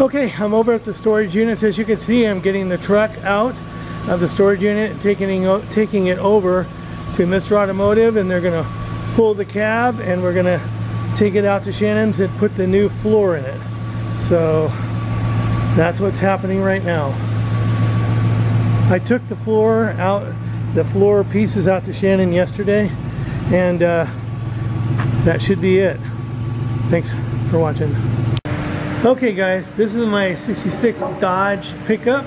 Okay, I'm over at the storage units. As you can see, I'm getting the truck out of the storage unit, taking it, taking it over to Mr. Automotive, and they're gonna pull the cab, and we're gonna take it out to Shannon's and put the new floor in it. So that's what's happening right now. I took the floor out, the floor pieces out to Shannon yesterday, and uh, that should be it. Thanks for watching. Okay guys, this is my 66 Dodge pickup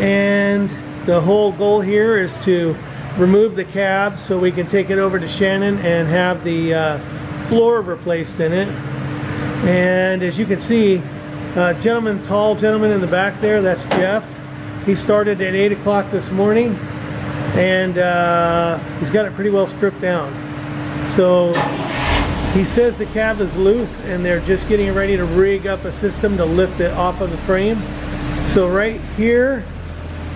and the whole goal here is to remove the cab so we can take it over to Shannon and have the uh, floor replaced in it. And as you can see, uh, gentleman, tall gentleman in the back there, that's Jeff. He started at 8 o'clock this morning and uh, he's got it pretty well stripped down. So he says the cab is loose and they're just getting ready to rig up a system to lift it off of the frame. So right here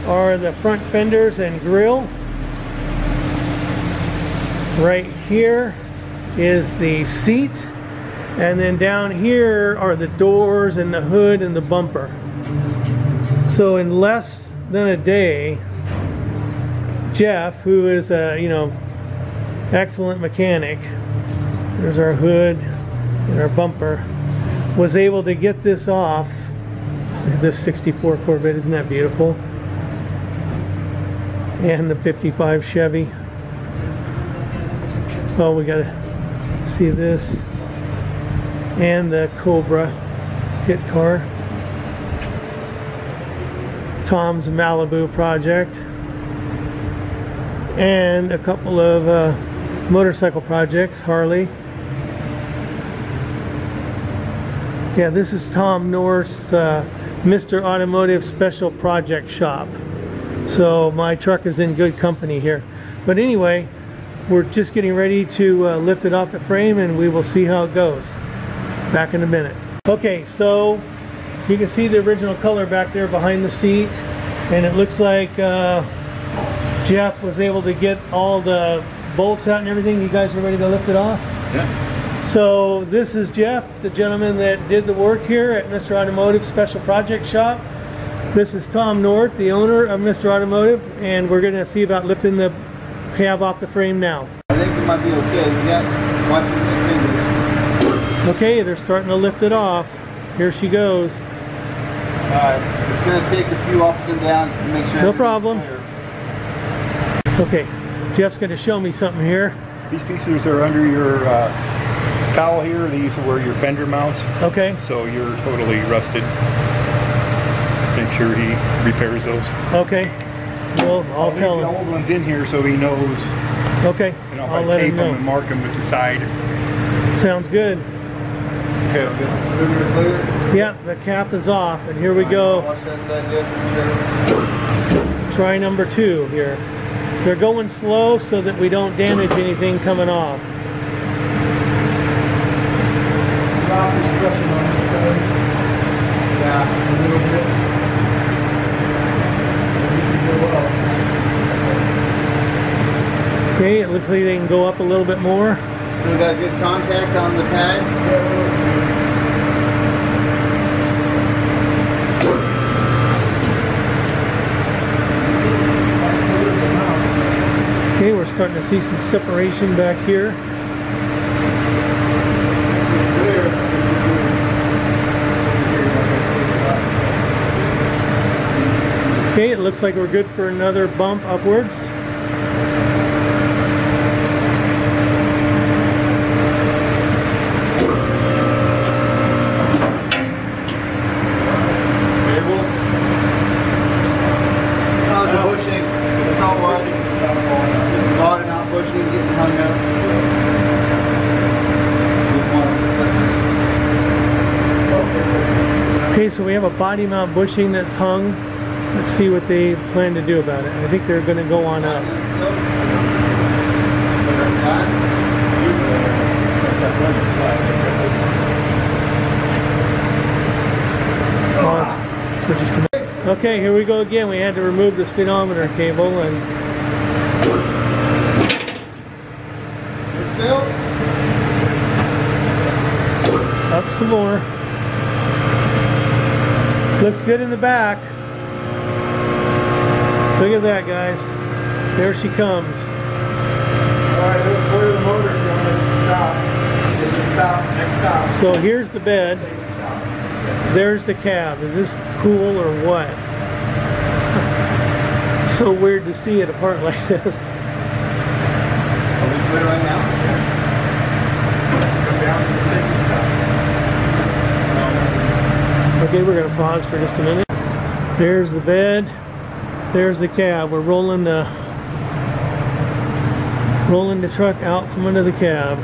are the front fenders and grill. Right here is the seat. And then down here are the doors and the hood and the bumper. So in less than a day, Jeff, who is a, you know, excellent mechanic, there's our hood and our bumper. Was able to get this off. This 64 Corvette, isn't that beautiful? And the 55 Chevy. Oh, we gotta see this. And the Cobra kit car. Tom's Malibu project. And a couple of uh, motorcycle projects, Harley. Yeah, this is Tom North's uh, Mr. Automotive Special Project Shop. So my truck is in good company here. But anyway, we're just getting ready to uh, lift it off the frame and we will see how it goes. Back in a minute. Okay, so you can see the original color back there behind the seat. And it looks like uh, Jeff was able to get all the bolts out and everything. You guys are ready to lift it off? Yeah. So this is Jeff, the gentleman that did the work here at Mr. Automotive Special Project Shop. This is Tom North, the owner of Mr. Automotive, and we're going to see about lifting the cab off the frame now. I think it might be okay. We got watching the fingers. Okay, they're starting to lift it off. Here she goes. Alright, it's gonna take a few ups and downs to make sure. No problem. clear. Okay, Jeff's going to show me something here. These pieces are under your uh, cowl here. These are where your fender mounts. Okay, So you're totally rusted. Make sure he repairs those. okay. Well, I'll leave tell the old ones in here so he knows. Okay, You know, if I'll let tape him them and mark them with the side. Sounds good. Okay, we'll get- Fingers clear. Yeah, the cap is off, and here we go. Watch that side, Jeff. Sure. try number two here. They're going slow so that we don't damage anything coming off. Yeah, a little bit. Okay, it looks like they can go up a little bit more. Still got good contact on the pad. Okay, we're starting to see some separation back here. Okay, it looks like we're good for another bump upwards. Cable. How's the bushing? It's all right. Just bought it out bushing, getting hung up. Good one. Okay, so we have a body mount bushing that's hung. Let's see what they plan to do about it. I think they're going to go on up. Oh, it's- so just a minute. Okay, here we go again. We had to remove the speedometer cable and up some more. Looks good in the back. Look at that, guys. There she comes. Alright, let's clear the motor going to stop. It's a stop, next stop. So here's the bed. There's the cab. Is this cool or what? so weird to see it apart like this. Are we clear right now? Come down to the safety stop. Okay, we're gonna pause for just a minute. There's the bed. There's the cab. We're rolling the rolling the truck out from under the cab.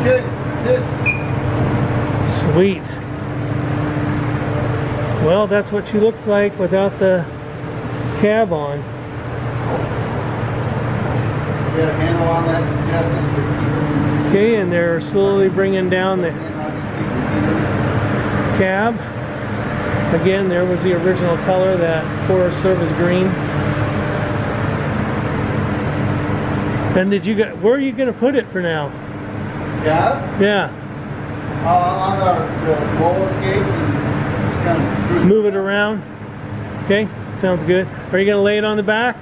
Okay, that's it. Sweet. Well, that's what she looks like without the cab on. We got a handle on that, Okay, and they're slowly bringing down the to hand on this cab. Again, there was the original color, that Forest Service green. And did you get, where are you gonna put it for now? Cab, Yeah, uh, on the, the roller skates and just kind of move it around. Okay, sounds good. Are you gonna lay it on the back?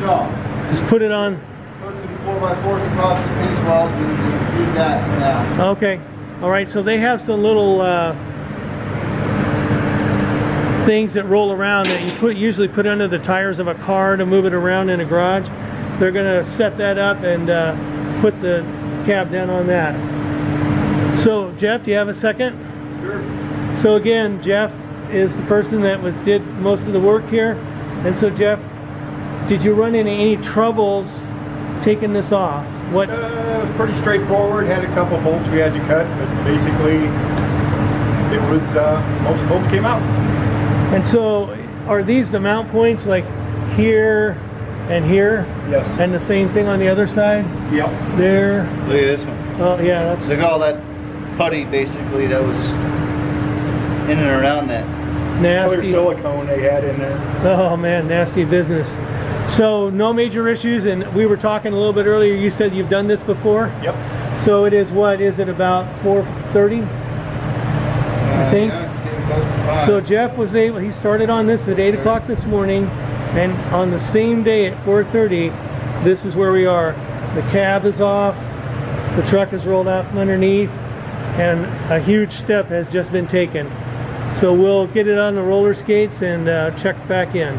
No, Just put it on, put some four by fours across the pinch welds and use that for now. okay. All right, so they have some little, uh, things that roll around that you put, usually put under the tires of a car to move it around in a garage. They're gonna set that up and, uh, put the cab down on that. So Jeff, do you have a second? Sure. So again, Jeff is the person that was, did most of the work here. And so Jeff, did you run into any troubles taking this off? What, Uh, it was pretty straightforward. Had a couple bolts we had to cut, but basically it was uh, most bolts came out. and so are these the mount points like here and here? Yes. And the same thing on the other side? Yep. There, Look at this one. oh yeah, that's Look at all that putty basically that was in and around that. Nasty. silicone they had in there. Oh man, nasty business. So no major issues and we were talking a little bit earlier, you said you've done this before? Yep. So it is what, is it about 430? I think. Yeah, it's getting close to five. So Jeff was able, he started on this at 8 o'clock this morning, and on the same day at 4.30, this is where we are. The cab is off, the truck is rolled out from underneath, and a huge step has just been taken. So we'll get it on the roller skates and uh, check back in.